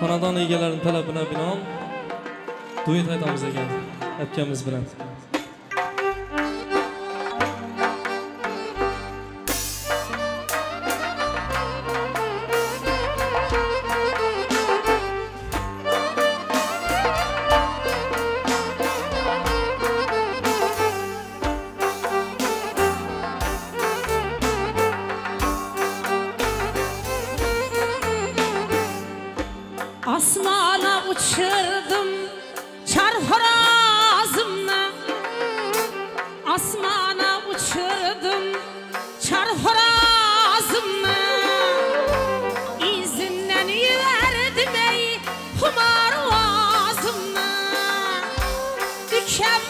xonadon egalarining talabina binoan duet aytamiz ekan akamiz bilan.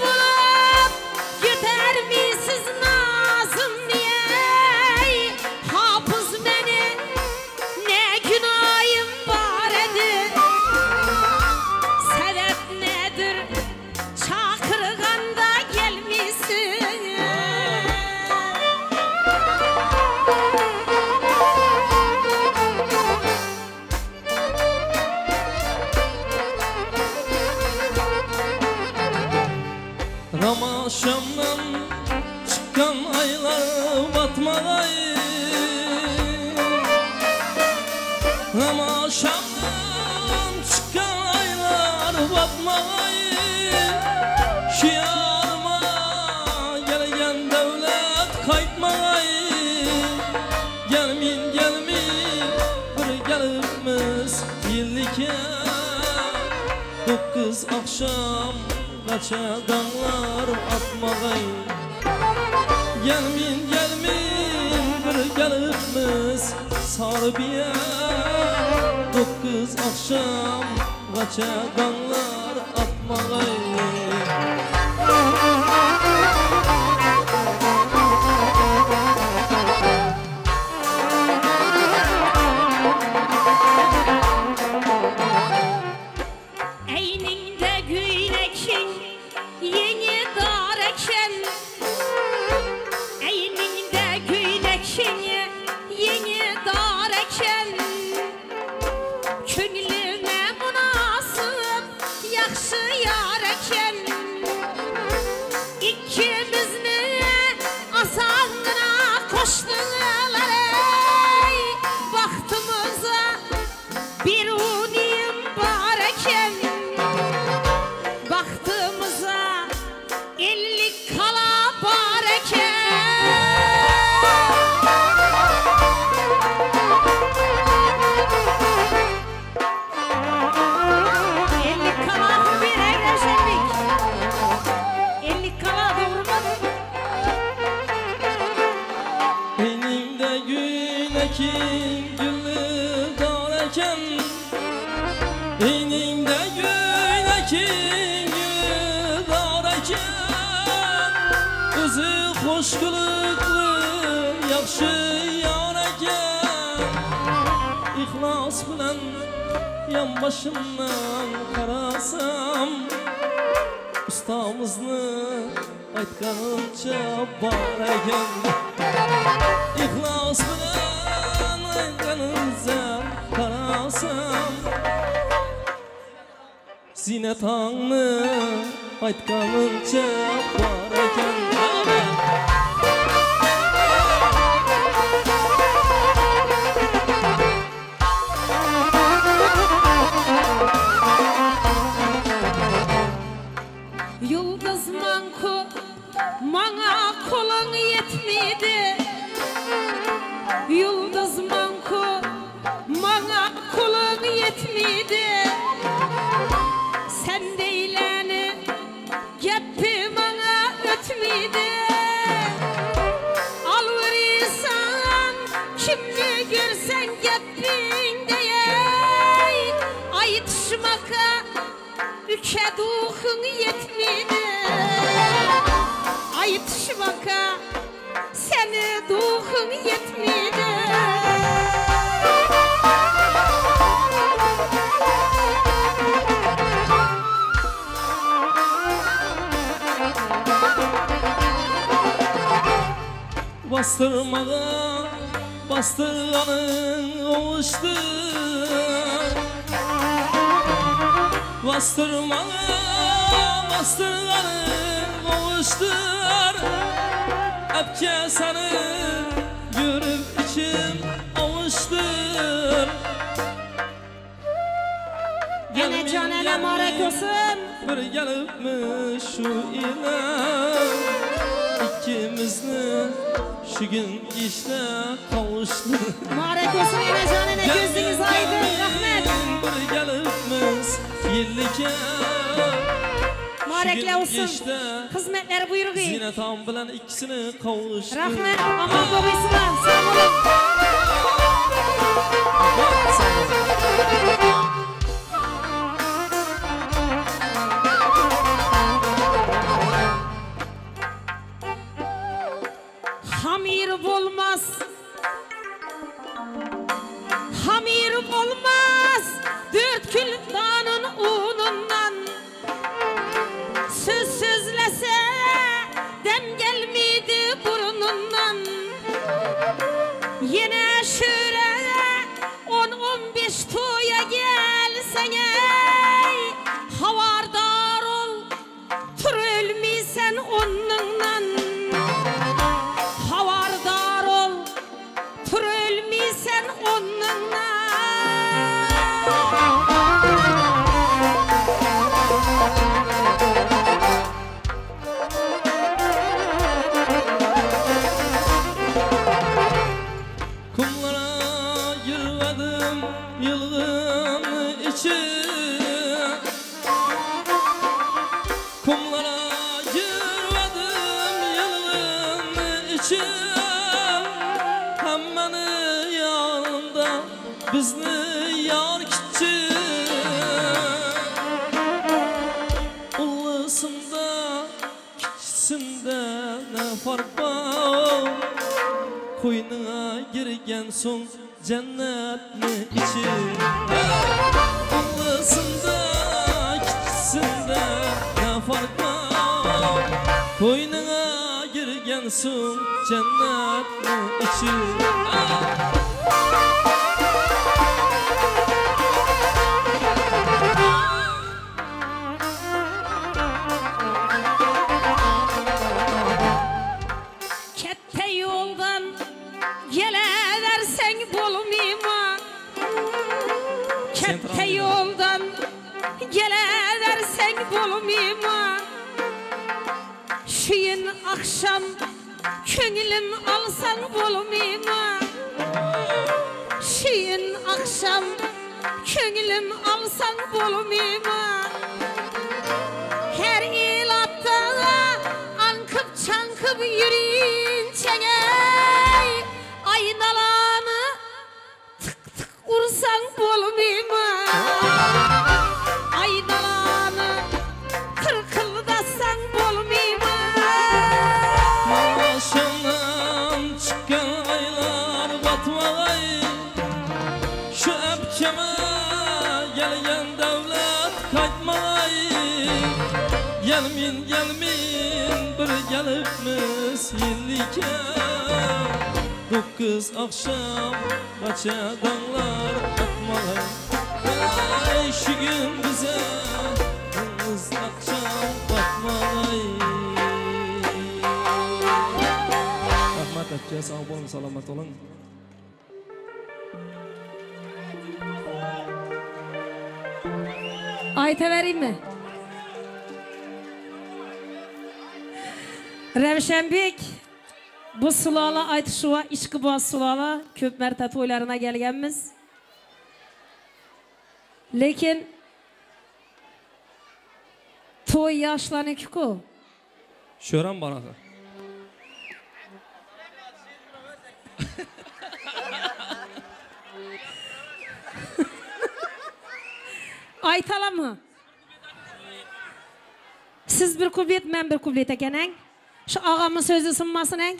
Ükem Gelmin gelmin bir gelipmiz yillike Dokuz akşam kaça dağlar atmagay Gelmin gelmin bir gelipmiz sarbiye Dokuz akşam kaça dağlar atmagay Özü hoş kılıklı yaxşı yareken İhlas bilen yan başımdan karasam Ustamızını aytganınca bar eken İhlas bilen aytganınca karasam Zinet ağını aytganınca bar yetmedi Yıldız manku Mana kolun yetmedi Bastırmağa bastırganın oluştu. Bastırmalı, bastırmalı Kavuştur Öpke seni Görüp içim avuştur Gene can ele marek olsun. Bir gelipmi şu ile İkimizni şu gün işte kavuştur Marek olsun yine canine gözünüz aydın. Zine tam bilen ikisini kavuştu Rahmet. Aman babasına. Sağ olun. Sağ olun. Hamir bulmaz. Hamir bulmaz. Şöyle on on beş toya gelsen ey. Havardar ol Tur ölmeysen onunla. Havardar ol Tur ölmeysen onunla yılgın içi Kumlara yürümedim yılgın içi. Hemmeni yanında bizni yar kitçi Ullısında kiçisinde ne fark var? Koynuna girgen son cennetni içi Allah'sında kiçisinde ne fark var? Koynuna girgen son cennetni içi Kette akşam Köngülüm alsan bulmayma Şiyin akşam Köngülüm alsan bulmayma her ilatta ankıp çankıp yürüyün çengey Aynalanı tık tık vursan bulmayma akşam kaça dağlar atmay Ay şu gün bize yalnız akşam batmay Rahmat aka sağ olun salomat olun. Aytavereyim mi? Revşenbek bu sulala aytışıva işqiboz sulala ko'p marta to'ylarına kelganmiz. Lekin to'y yoshlarniki-ku. Şören bana Aytalamı? Siz bir kublet, men bir kublet ekening. Şu ağamın sözü sınmasın eng.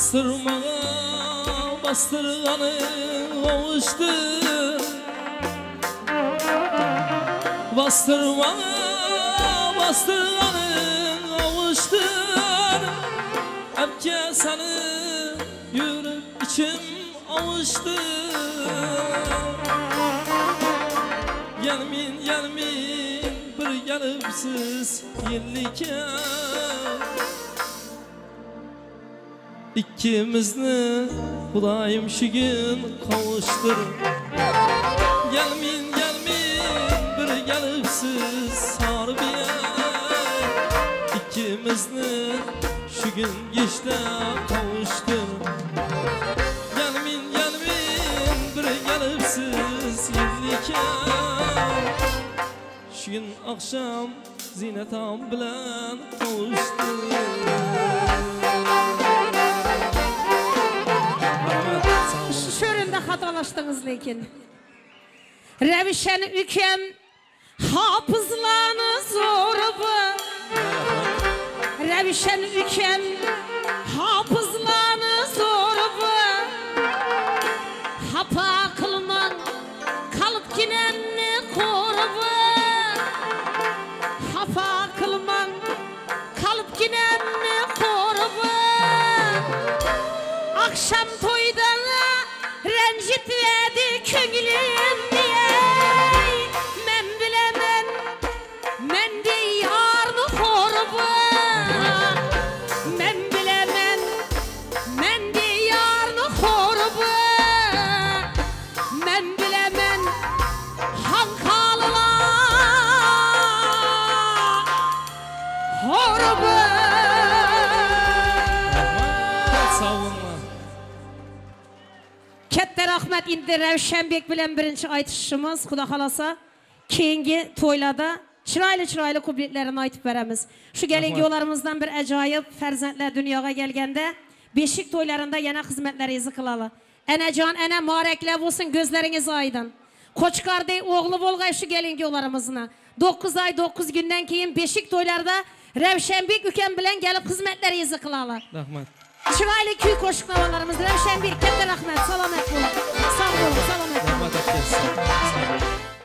Bastırmağa bastırganı ovuştu Bastırmağa bastırganı ovuştu Hepke seni yürüp içim avuştu Gelmin gelmin bir gelipsiz yelliken ikimizni xudoyim shu kun gelmin gelmin bir galibsiz sorbiya ikimizni shu kun ishda qovushtirib galmin bir galibsiz yillika shu oqshom zinatom bilan qovushtirib Hatalaştınız lekin. Revşen ükem hafızlanı zorubu. Revşen ükem hafızlanı Indi Ravshanbek bilan birinchi aytishimiz, Xudo xolasa, keyingi to'ylarda chiroyli chiroyli kupletlarini aytib beramiz. Shu galingi Rahmat. yo'larimizdan bir ajoyib farzandlar dunyoga kelganda beshik to'ylarında yana xizmatlaringizni qiladi. Anajon, ana muboraklar bo'lsin, ko'zlaringiz oydin. Qo'chqordek o'g'li bo'lg'ay shu galingi yo'larimizni. 9 oy 9 kundan keyin beshik to'ylarda Ravshanbek ukam bilan kelib xizmatlaringizni qiladi. Rahmat. Katta rahmat, salomat bo'ling. Sog' bo'ling, salomat bo'ling. Rahmat, akasi. Sağ olun.